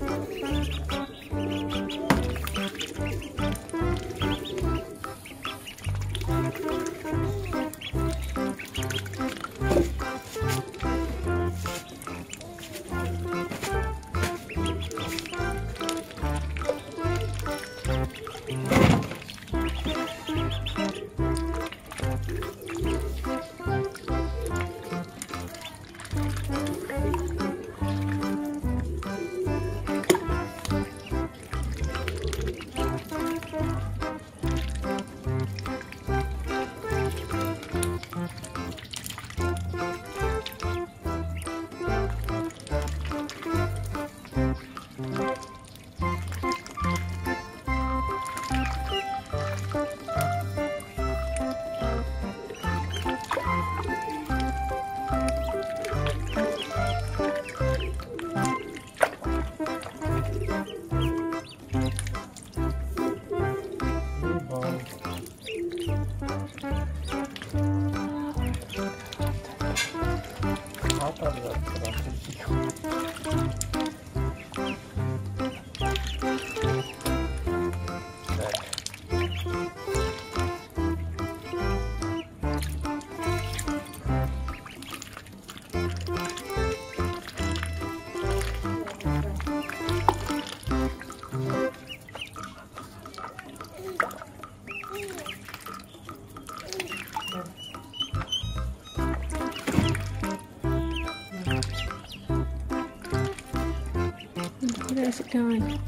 辺り Where's it going?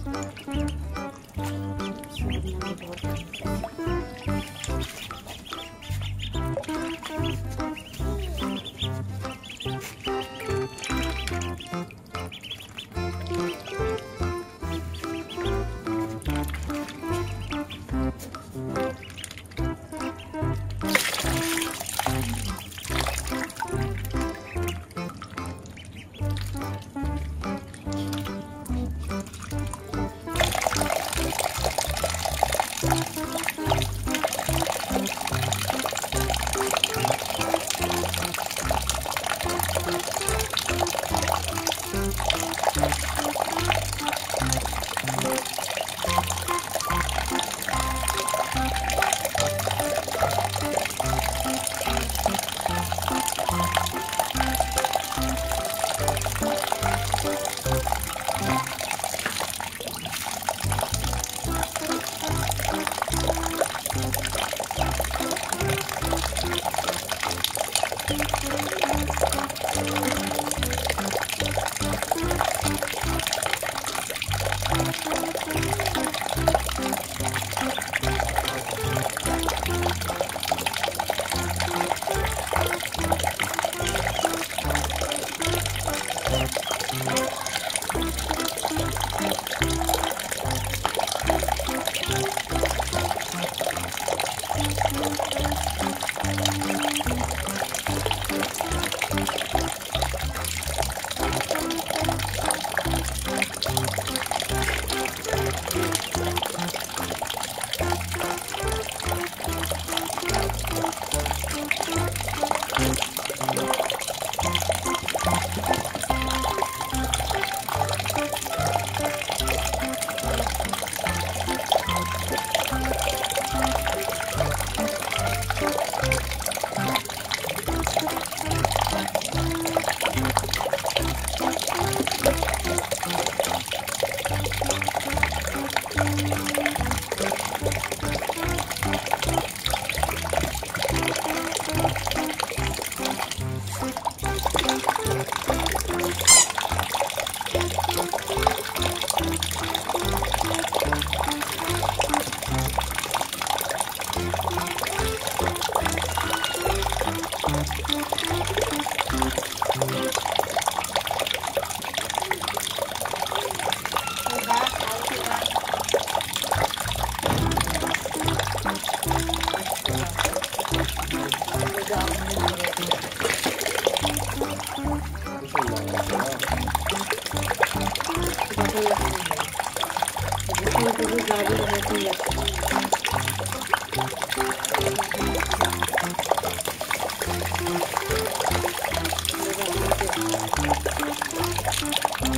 Thank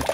you.